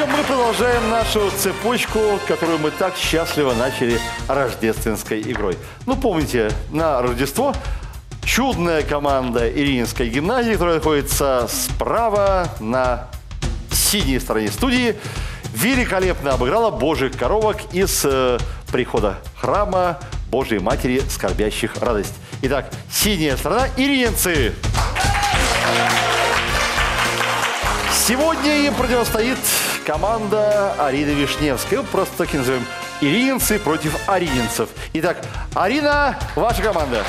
Пятерка, мы продолжаем нашу цепочку, которую мы так счастливо начали рождественской игрой. Ну, помните, на Рождество чудная команда Иринской гимназии, которая находится справа на синей стороне студии, великолепно обыграла божьих коровок из э, прихода храма Божьей Матери скорбящих радость. Итак, синяя сторона Иринцы. Сегодня им противостоит команда Арины Вишневской. Мы просто так и называем Иринцы против арининцев. Итак, Арина, ваша команда.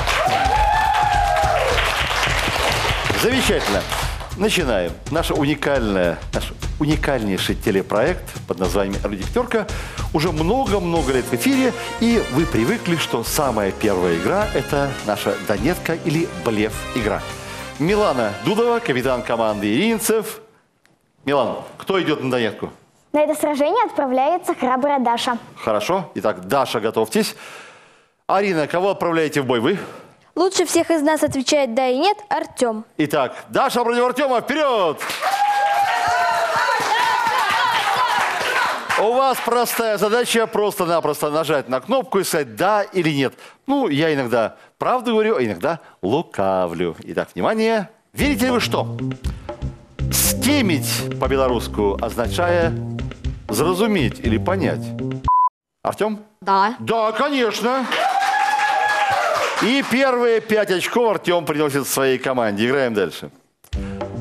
Замечательно. Начинаем. Наша уникальная, наш уникальнейший телепроект под названием «Люди пятерка» уже много-много лет в эфире, и вы привыкли, что самая первая игра – это наша донетка или блеф игра. Милана Дудова, капитан команды Иринцев. Милан, кто идет на донетку? На это сражение отправляется храбрая Даша. Хорошо. Итак, Даша, готовьтесь. Арина, кого отправляете в бой вы? Лучше всех из нас отвечает «да» и «нет» Артем. Итак, Даша против Артема, вперед! У вас простая задача просто-напросто нажать на кнопку и сказать «да» или «нет». Ну, я иногда правду говорю, а иногда лукавлю. Итак, внимание. Верите ли вы что? Стемить по-белорусски означает зразуметь или понять. Артем? Да. Да, конечно. И первые пять очков Артем приносит своей команде. Играем дальше.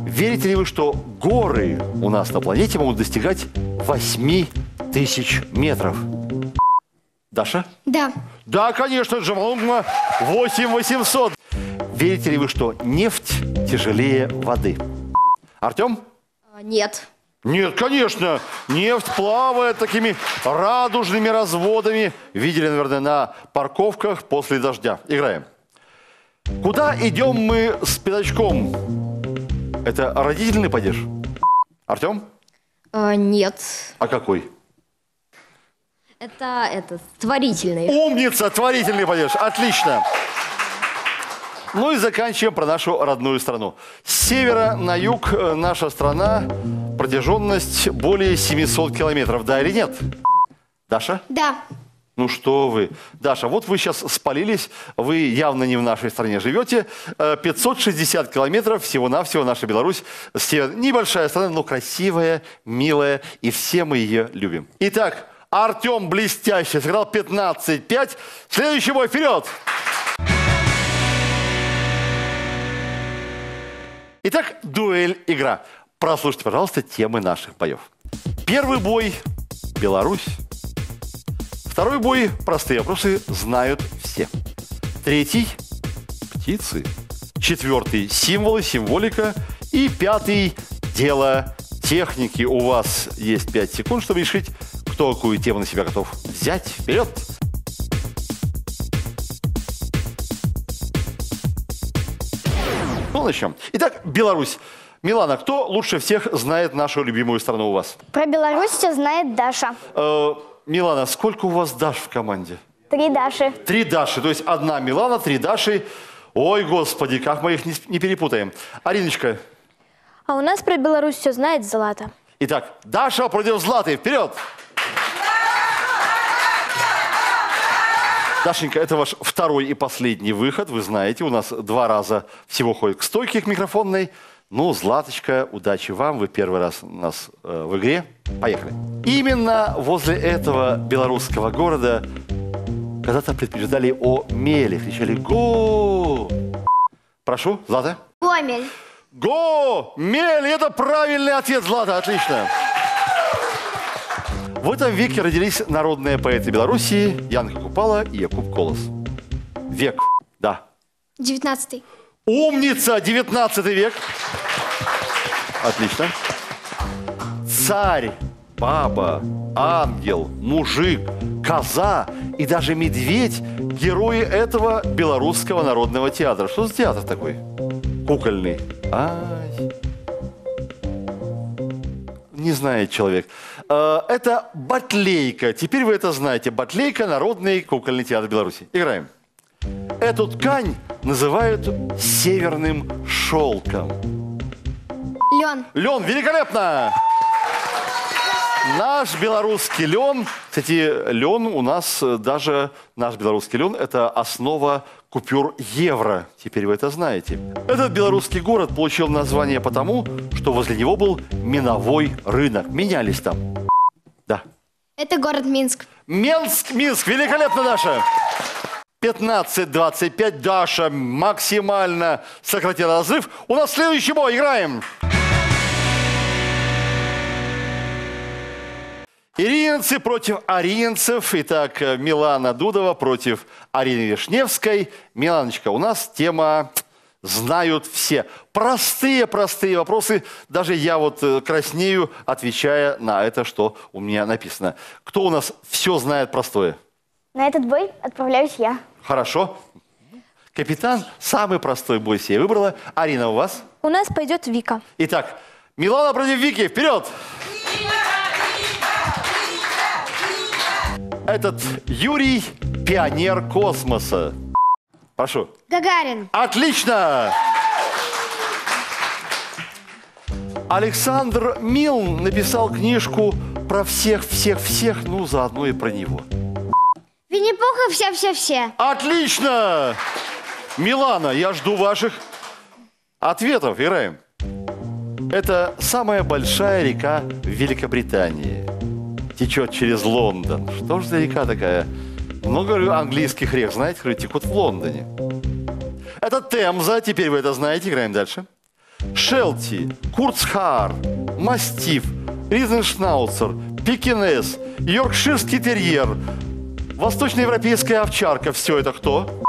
Верите ли вы, что горы у нас на планете могут достигать 8 тысяч метров? Даша? Да. Да, конечно, Джамалунгма 8800. Верите ли вы, что нефть тяжелее воды? Артем? Нет. Нет, конечно. Нефть плавает такими радужными разводами. Видели, наверное, на парковках после дождя. Играем. Куда идем мы с пятачком? Это родительный падеж? Артем? А, нет. А какой? Это, это, творительный. Умница, творительный падеж. Отлично. Ну и заканчиваем про нашу родную страну. С севера на юг э, наша страна, протяженность более 700 километров. Да или нет? Даша? Да. Ну что вы. Даша, вот вы сейчас спалились, вы явно не в нашей стране живете. Э, 560 километров всего-навсего наша Беларусь. Север- Небольшая страна, но красивая, милая, и все мы ее любим. Итак, Артем блестяще сыграл 15-5. Следующий бой, вперед! Итак, дуэль игра. Прослушайте, пожалуйста, темы наших боев. Первый бой – Беларусь. Второй бой – простые вопросы, знают все. Третий – птицы. Четвертый – символы, символика. И пятый – дело техники. У вас есть 5 секунд, чтобы решить, кто какую тему на себя готов взять. Вперед! Ну, начнем. Итак, Беларусь. Милана, кто лучше всех знает нашу любимую страну у вас? Про Беларусь все знает Даша. Э, Милана, сколько у вас Даш в команде? Три Даши. Три Даши, то есть одна Милана, три Даши. Ой, господи, как мы их не, не перепутаем. Ариночка, А у нас про Беларусь все знает Злата. итак, Даша против Златы, вперед! Дашенька, это ваш второй и последний выход. Вы знаете, у нас два раза всего ходит к стойке к микрофонной. Ну, Златочка, удачи вам. Вы первый раз у нас э, в игре. Поехали. Именно возле этого белорусского города когда-то предупреждали о меле. Кричали «Го!». Прошу, Злата. Гомель. Го! Мель! Это правильный ответ, Злата, отлично. В этом веке родились народные поэты Белоруссии Янка Купала и Якуб Колос. Век, да. Девятнадцатый. Умница, 19 век. Отлично. Царь, баба, ангел, мужик, коза и даже медведь – герои этого белорусского народного театра. Что за театр такой? Кукольный. Ай. Не знает человек. Э, Это Батлейка. Теперь вы это знаете. Батлейка – народный кукольный театр Беларуси. Играем. Эту ткань называют северным шелком? Лен. Лен, великолепно! Наш белорусский лен, кстати, лен у нас э, даже, наш белорусский лен, это основа купюр евро. Теперь вы это знаете. Этот белорусский город получил название потому, что возле него был миновой рынок. Менялись там. Да. Это город Минск. Минск, Минск, великолепно, Даша! 15-25, Даша максимально сократила разрыв. У нас следующий бой, играем. Иринцы против аринцев. Итак, э, Милана Дудова против Арины Вишневской. Миланочка, у нас тема знают все. Простые-простые вопросы. Даже я вот э, краснею, отвечая на это, что у меня написано. Кто у нас все знает простое? На этот бой отправляюсь я. Хорошо. Капитан, самый простой бой себе выбрала. Арина, у вас? У нас пойдет Вика. Итак, Милана против Вики. Вперед! Этот Юрий – пионер космоса. Прошу. Гагарин. Отлично! Александр Милн написал книжку про всех-всех-всех, ну, заодно и про него. Винни-Пух и все-все-все. Отлично! Милана, я жду ваших ответов. Играем. Это самая большая река в Великобритании. Течет через Лондон. Что же за река такая? Много английских рек, знаете, которые текут в Лондоне. Это Темза, теперь вы это знаете, играем дальше. Шелти, Курцхаар, Мастиф, Ризеншнауцер, Пекинес, Йоркширский терьер, Восточноевропейская овчарка. Все это кто?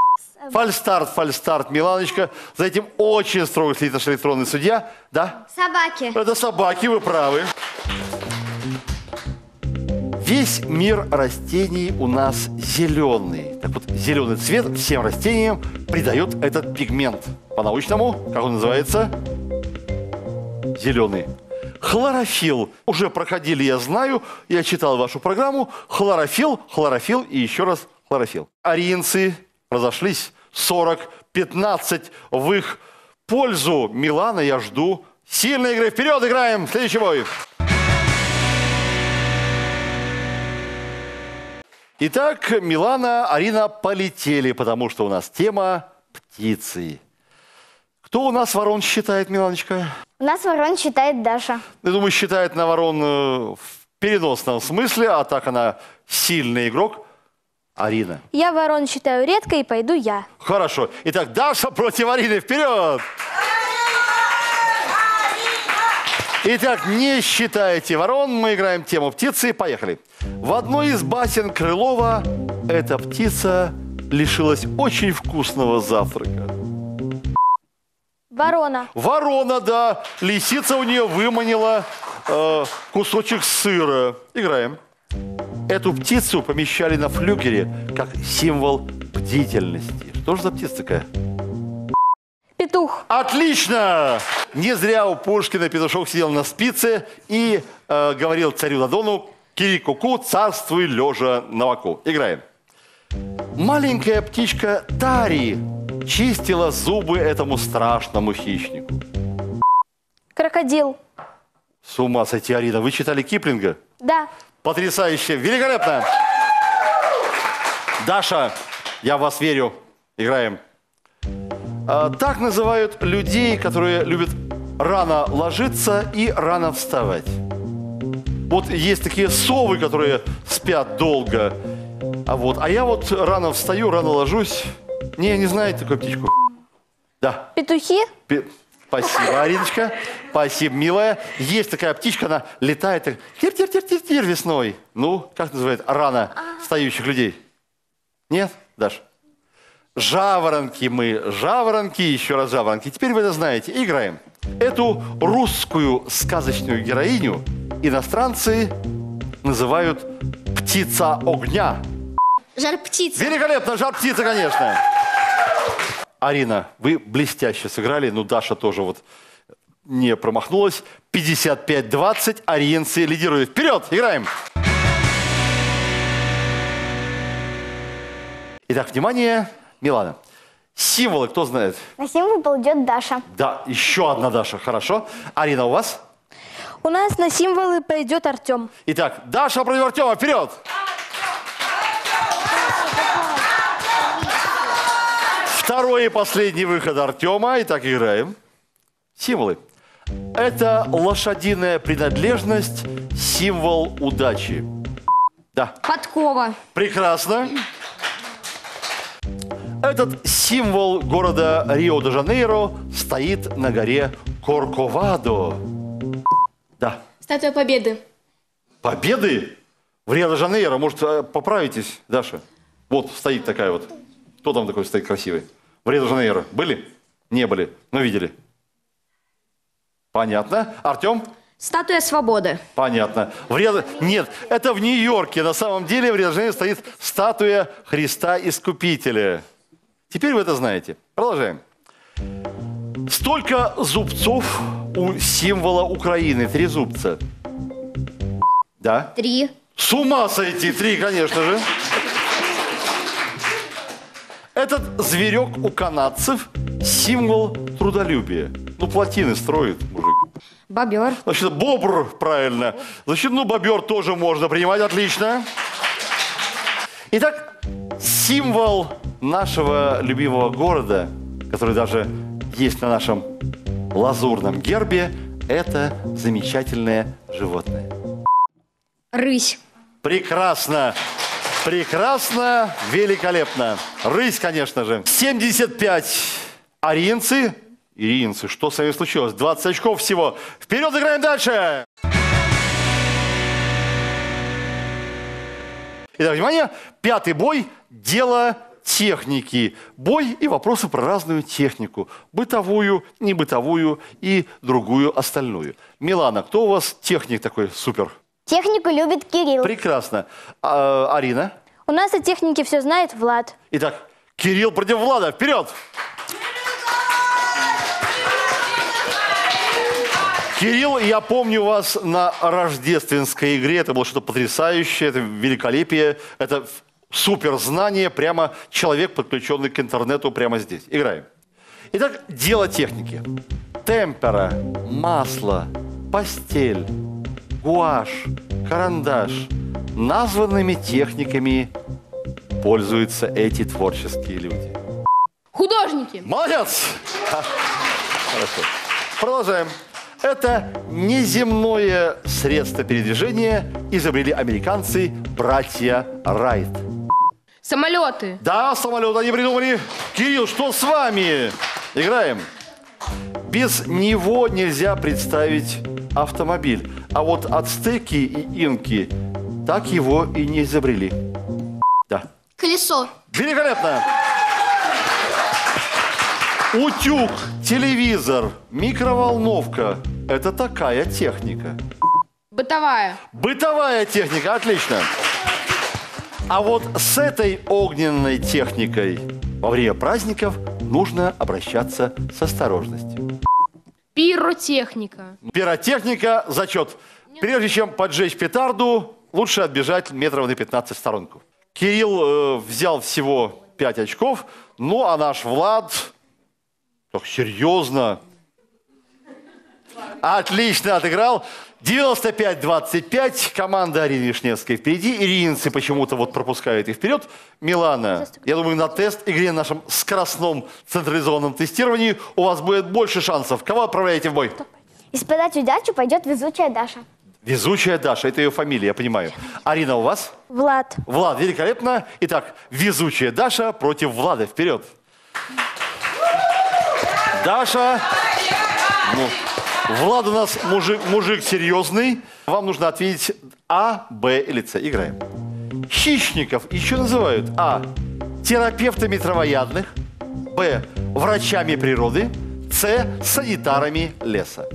Фальстарт, фальстарт, Миланочка. За этим очень строго следит наш электронный судья. Да? Собаки. Это собаки, вы правы. Весь мир растений у нас зеленый. Так вот, зеленый цвет всем растениям придает этот пигмент. По-научному, как он называется? Зеленый. Хлорофилл. Уже проходили, я знаю, я читал вашу программу. Хлорофилл, хлорофилл и еще раз хлорофилл. Ариенцы разошлись 40-15 в их пользу. Милана, я жду сильной игры. Вперед играем! Следующий бой. Итак, Милана, Арина полетели, потому что у нас тема птицы. Кто у нас ворон считает, Миланочка? У нас ворон считает Даша. Я думаю, считает на ворон э, в переносном смысле, а так она сильный игрок. Арина. Я ворон считаю редко и пойду я. Хорошо. Итак, Даша против Арины. Вперед! Итак, не считайте ворон, мы играем тему птицы. Поехали. В одной из басен Крылова эта птица лишилась очень вкусного завтрака. Ворона. Ворона, да. Лисица у нее выманила э, кусочек сыра. Играем. Эту птицу помещали на флюгере как символ бдительности. Что же за птица такая? Петух. Отлично! Не зря у Пушкина петушок сидел на спице и э, говорил царю Дадону «Кири-ку-ку, царствуй лежа на боку». Играем. Маленькая птичка Тари чистила зубы этому страшному хищнику. Крокодил. С ума сойти, Арина. Вы читали Киплинга? Да. Потрясающе, великолепно! Даша, я в вас верю. Играем. А, так называют людей, которые любят рано ложиться и рано вставать. Вот есть такие совы, которые спят долго. А, вот, а я вот рано встаю, рано ложусь. Не, не знаете такую птичку? Да. Петухи. Пе- Спасибо, Ариночка. Спасибо, милая. Есть такая птичка, она летает так тир-тир-тир-тир весной. Ну, как называют, рано встающих людей? Нет, Даш? Жаворонки мы, жаворонки, еще раз жаворонки. Теперь вы это знаете. Играем. Эту русскую сказочную героиню иностранцы называют птица огня. Жар птица. Великолепно, жар птица, конечно. Арина, вы блестяще сыграли, ну Даша тоже вот не промахнулась. 55-20, ариенцы лидируют. Вперед, играем! Итак, внимание, Милана. Символы, кто знает? На символ пойдет Даша. Да, еще одна Даша, хорошо. Арина, у вас? У нас на символы пойдет Артем. Итак, Даша против Артема, вперед! Второй и последний выход Артема. Итак, играем. Символы. Это лошадиная принадлежность, символ удачи. Да, Подкова. прекрасно. Этот символ города Рио-де-Жанейро стоит на горе Корковадо. Да. Статуя Победы. Победы в Рио-де-Жанейро. Может, э, поправитесь, Даша? Вот стоит такая вот. Кто там такой стоит красивый? В Рио-де-Жанейро. Были? Не были, но видели. Понятно. Артем? Статуя Свободы. Понятно. В Рио... Нет, это в Нью-Йорке. На самом деле в Рио-де-Жанейро стоит статуя Христа Искупителя. Теперь вы это знаете. Продолжаем. Столько зубцов у символа Украины. Три зубца. Да? Три. С ума сойти, три, конечно же. Этот зверек у канадцев символ трудолюбия. Ну, плотины строит мужик. Бобер. Значит, бобр, правильно. Значит, ну, бобер тоже можно принимать, отлично. Итак, символ нашего любимого города, который даже есть на нашем лазурном гербе, это замечательное животное. Рысь. Прекрасно. Прекрасно, великолепно. Рысь, конечно же. 75 аринцы. Иринцы, что с вами случилось? 20 очков всего. Вперед, играем дальше. Итак, внимание, пятый бой – дело техники. Бой и вопросы про разную технику. Бытовую, небытовую и другую остальную. Милана, кто у вас техник такой супер? Технику любит Кирилл. Прекрасно. А, Арина? У нас о технике все знает Влад. Итак, Кирилл против Влада. Вперед! Кирилл, я помню вас на рождественской игре. Это было что-то потрясающее, это великолепие, это супер знание, прямо человек, подключенный к интернету прямо здесь. Играем. Итак, дело техники. Темпера, масло, постель, гуашь, карандаш. Названными техниками пользуются эти творческие люди. Художники. Молодец! Хорошо. Продолжаем. Это неземное средство передвижения изобрели американцы братья Райт. Самолеты. Да, самолет они придумали. Кирилл, что с вами? Играем. Без него нельзя представить автомобиль. А вот ацтеки и инки так его и не изобрели. Да. Колесо. Великолепно! Утюг, телевизор, микроволновка – это такая техника. Бытовая. Бытовая техника, отлично. А вот с этой огненной техникой во время праздников нужно обращаться с осторожностью. Пиротехника. Пиротехника – зачет. Прежде чем поджечь петарду, лучше отбежать метров на 15 в сторонку. Кирилл э, взял всего 5 очков, ну а наш Влад... Так серьезно. Отлично отыграл. 95-25. Команда Арины Вишневской впереди. Иринцы почему-то вот пропускают их вперед. Милана, я думаю, на тест игре нашем скоростном централизованном тестировании у вас будет больше шансов. Кого отправляете в бой? Испытать удачу пойдет везучая Даша. Везучая Даша, это ее фамилия, я понимаю. Арина у вас? Влад. Влад, великолепно. Итак, везучая Даша против Влада. Вперед. Даша. Ну, Влад у нас мужик, мужик серьезный. Вам нужно ответить А, Б или С. Играем. Хищников еще называют А. Терапевтами травоядных. Б. Врачами природы. С. Санитарами леса.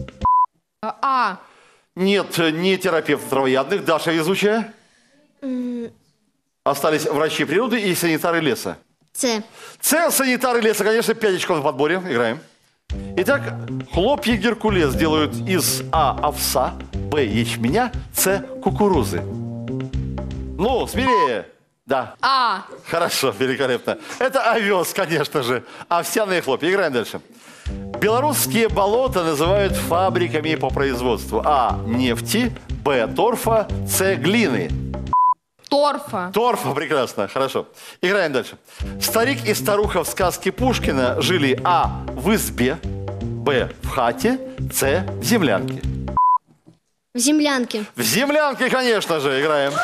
А. Нет, не терапевт травоядных. Даша везучая. Остались врачи природы и санитары леса. С. С, санитары леса, конечно, 5 очков в подборе. Играем. Итак, хлопья Геркулес делают из А овса, Б ячменя, С кукурузы. Ну, смелее. Да. А. Хорошо, великолепно. Это овес, конечно же. Овсяные хлопья. Играем дальше. Белорусские болота называют фабриками по производству А. Нефти, Б. Торфа, С. Глины. Торфа. Торфа, прекрасно, хорошо. Играем дальше. Старик и старуха в сказке Пушкина жили А. В избе, Б. В хате, С. В землянке. В землянке. В землянке, конечно же, играем.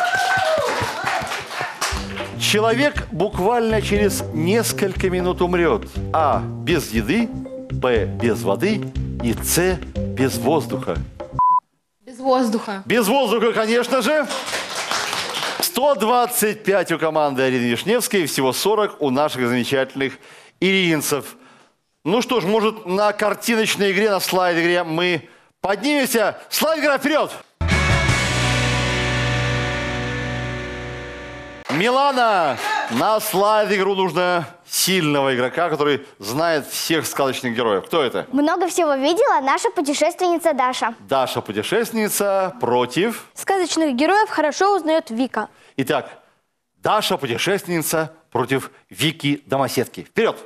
Человек буквально через несколько минут умрет. А. Без еды, Б. Без воды и С. Без воздуха. Без воздуха. Без воздуха, конечно же. 125 у команды Арины Вишневской, и всего 40 у наших замечательных иринцев. Ну что ж, может, на картиночной игре, на слайд-игре мы поднимемся. Слайд-игра, вперед! Милана, на слайд-игру нужно сильного игрока, который знает всех сказочных героев. Кто это? Много всего видела наша путешественница Даша. Даша путешественница против... Сказочных героев хорошо узнает Вика. Итак, Даша путешественница против Вики домоседки. Вперед!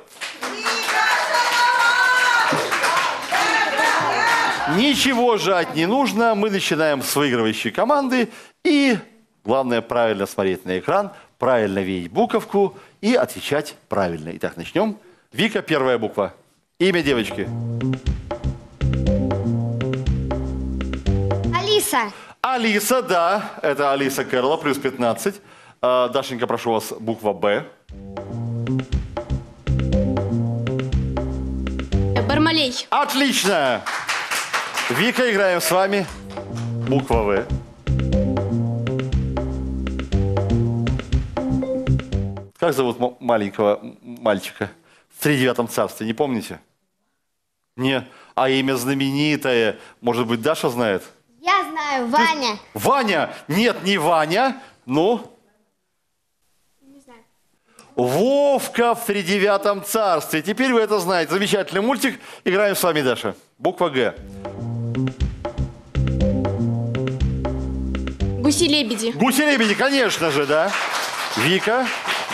Ничего жать не нужно. Мы начинаем с выигрывающей команды. И главное правильно смотреть на экран, правильно видеть буковку и отвечать правильно. Итак, начнем. Вика, первая буква. Имя девочки. Алиса. Алиса, да, это Алиса Кэрла, плюс 15. А, Дашенька, прошу вас, буква «Б». Бармалей. Отлично! Вика, играем с вами. Буква «В». Как зовут маленького мальчика в тридевятом царстве, не помните? Не. А имя знаменитое. Может быть, Даша знает? Знаю, Ваня. Ваня! Нет, не Ваня. Ну? Вовка в тридевятом царстве. Теперь вы это знаете. Замечательный мультик. Играем с вами, Даша. Буква Г. Гуси-лебеди. Гуси-лебеди, конечно же, да. Вика,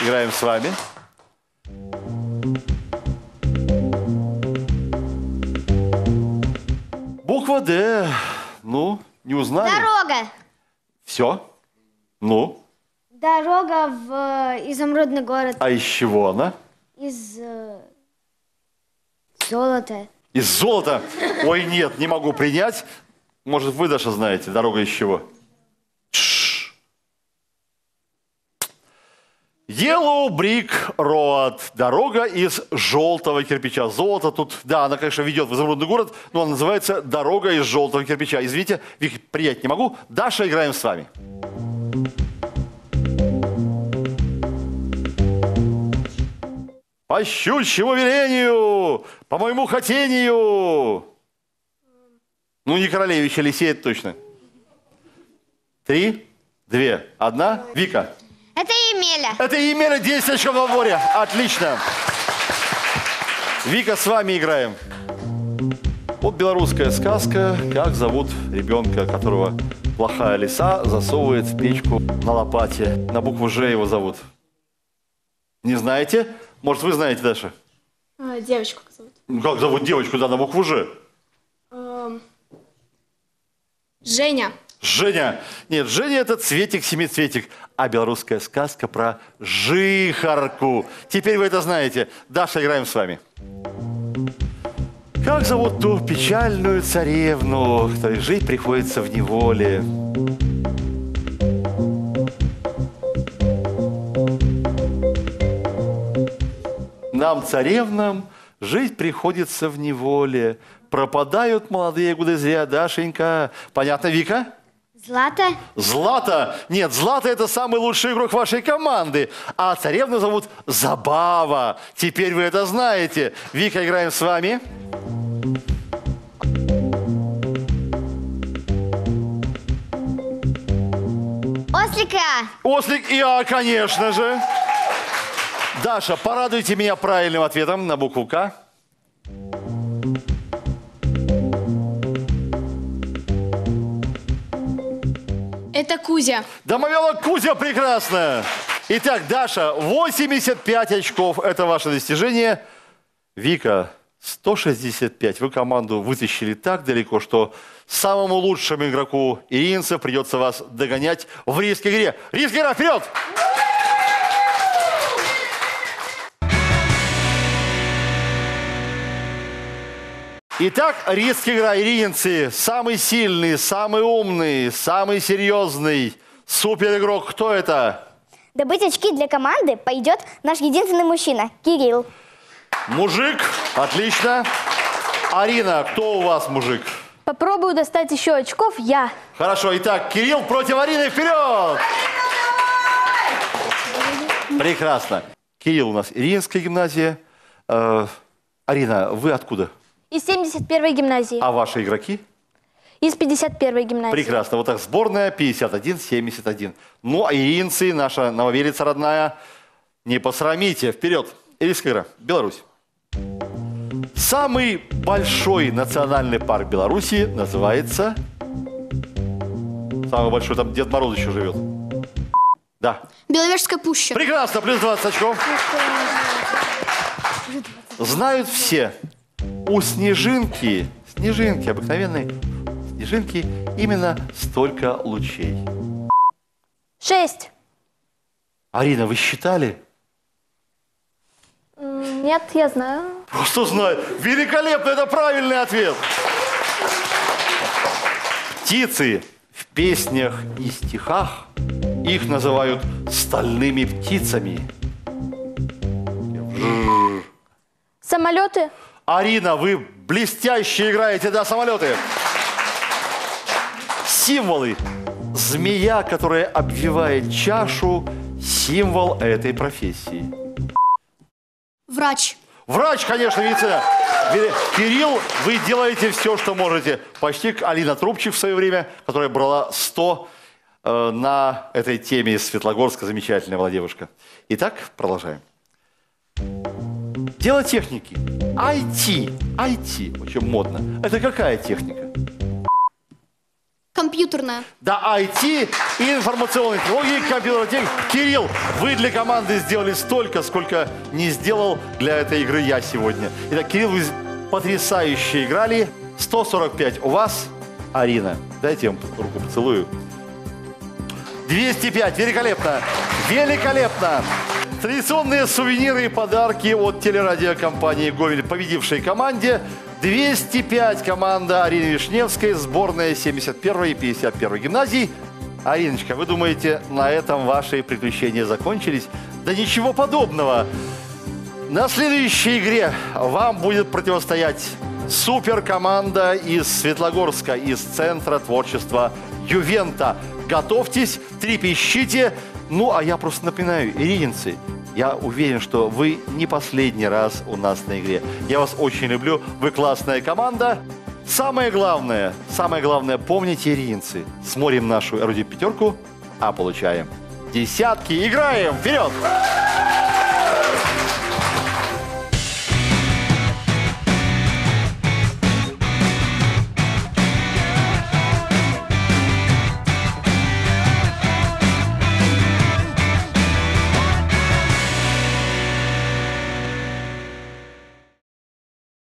играем с вами. Буква Д. Ну, не узнали? Дорога. Все. Ну, Дорога в э, изумрудный город а из чего она? из э, золота. Из золота. Ой, нет, не могу принять. Может, вы, Даша, знаете, дорога из чего? Yellow Brick Road. Дорога из желтого кирпича. Золото тут, да, она, конечно, ведет в изумрудный город, но она называется дорога из желтого кирпича. Извините, Вик, приять не могу. Даша, играем с вами. По щучьему велению, по моему хотению. Ну, не королевич Елисей, это точно. Три, две, одна. Вика. Это Емеля. Это Емеля 10 очков в наборе. Отлично. Вика, с вами играем. Вот белорусская сказка, как зовут ребенка, которого плохая лиса засовывает в печку на лопате. На букву Ж его зовут. Не знаете? Может, вы знаете, Даша? А, девочку как зовут? Ну, как зовут девочку, да, на букву Ж? Женя. Женя. Нет, Женя это цветик, семицветик. А белорусская сказка про жихарку. Теперь вы это знаете. Даша, играем с вами. Как зовут ту печальную царевну, которой жить приходится в неволе? Нам, царевнам, жить приходится в неволе. Пропадают молодые годы зря, Дашенька. Понятно, Вика? Злата. Злата. Нет, Злата это самый лучший игрок вашей команды. А царевну зовут Забава. Теперь вы это знаете. Вика, играем с вами. Ослика. Ослик и А, конечно же. Даша, порадуйте меня правильным ответом на букву К. Это Кузя. Домовенок Кузя прекрасно. Итак, Даша, 85 очков. Это ваше достижение. Вика, 165. Вы команду вытащили так далеко, что самому лучшему игроку иринцев придется вас догонять в риск игре. Риск игра, вперед! Итак, риск игра иринцы. Самый сильный, самый умный, самый серьезный суперигрок. Кто это? Добыть очки для команды пойдет наш единственный мужчина, Кирилл. Мужик. Отлично. Арина, кто у вас мужик? Попробую достать еще очков я. Хорошо, итак, Кирилл против Арины, вперед! Прекрасно. Кирилл у нас Иринская гимназия. Э, Арина, вы откуда? Из 71-й гимназии. А ваши игроки? Из 51-й гимназии. Прекрасно. Вот так сборная 51-71. Ну, а иринцы, наша нововерица родная, не посрамите. Вперед. Иринская игра. Беларусь. Самый большой национальный парк Беларуси называется... Самый большой, там Дед Мороз еще живет. Да. Беловежская пуща. Прекрасно, плюс 20 очков. Знают все, у снежинки, снежинки обыкновенной, снежинки именно столько лучей. Шесть. Арина, вы считали? Нет, я знаю. Просто знаю. Великолепно, это правильный ответ. Птицы в песнях и стихах их называют стальными птицами. Самолеты. Арина, вы блестяще играете, да, самолеты. Символы. Змея, которая обвивает чашу, символ этой профессии. Врач. Врач, конечно, медицина. Кирилл, вы делаете все, что можете. Почти как Алина Трубчик в свое время, которая брала 100 э, на этой теме из Светлогорска. Замечательная была девушка. Итак, продолжаем. Дело техники. IT. IT. Очень модно. Это какая техника? Компьютерная. Да, IT и информационные технологии, компьютерная техника. Кирилл, вы для команды сделали столько, сколько не сделал для этой игры я сегодня. Итак, Кирилл, вы потрясающе играли. 145 у вас. Арина, дайте я вам руку поцелую. 205, великолепно. Великолепно. Традиционные сувениры и подарки от телерадиокомпании «Гомель» победившей команде. 205 команда Арины Вишневской, сборная 71 и 51 гимназий. Ариночка, вы думаете, на этом ваши приключения закончились? Да ничего подобного. На следующей игре вам будет противостоять суперкоманда из Светлогорска, из Центра творчества Ювента. Готовьтесь, трепещите. Ну, а я просто напоминаю, ирининцы, я уверен, что вы не последний раз у нас на игре. Я вас очень люблю, вы классная команда. Самое главное, самое главное, помните, иринцы, смотрим нашу эрудит пятерку, а получаем десятки. Играем! Вперед!